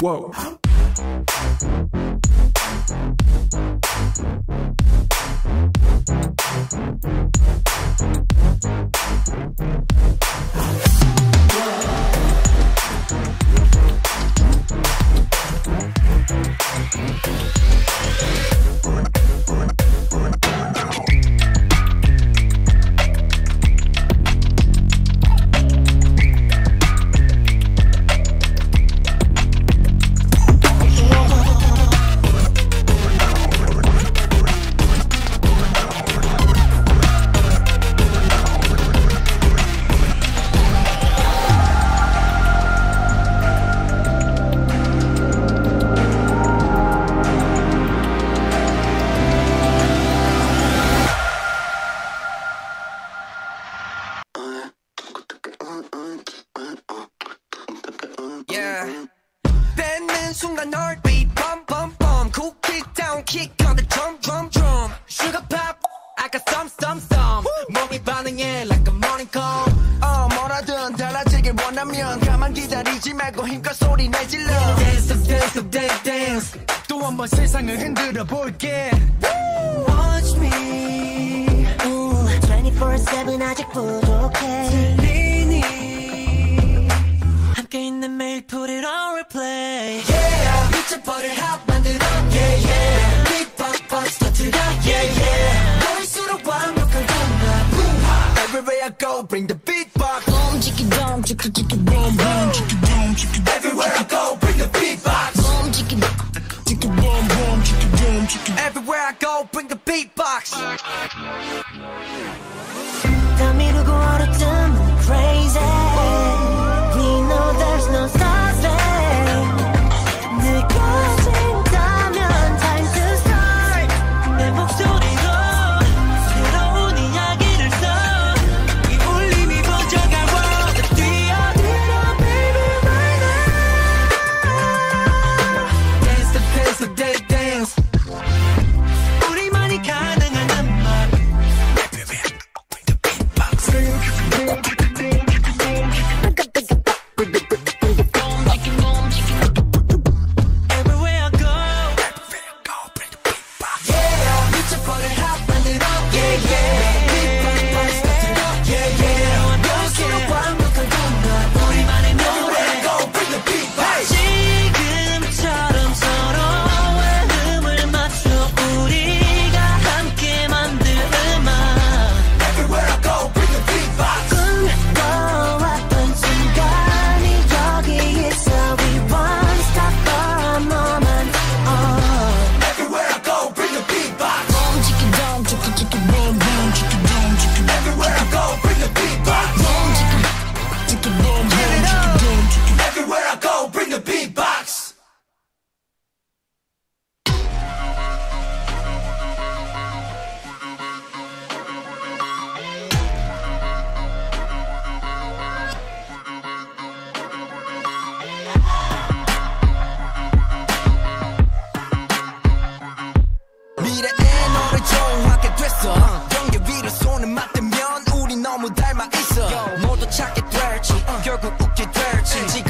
Whoa. 순간 널 beat bum bum bum. Cool kick down kick on the drum drum drum. Sugar pop I got some some some. 몸이 반응해 like a morning call 어 뭐라든 달라지길 원하면 가만 기다리지 말고 힘껏 소리 내질러 Dance up dance up dance dance. 또 한 번 세상을 흔들어 볼게. Watch me. 24-7 아직 부족해. Everywhere I go, bring the beatbox. Everywhere I go, bring the beatbox. Got me to go all the time, crazy. 모두 찾게 될지 어, 결국 웃게 될지.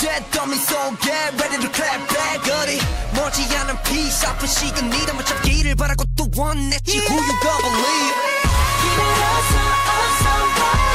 어쨌든 so get ready to clap back. 어리 멀지 않은 peace 아픈 시간이 I 잡기를 the one that you Who you gonna believe? 기다려서 어서 와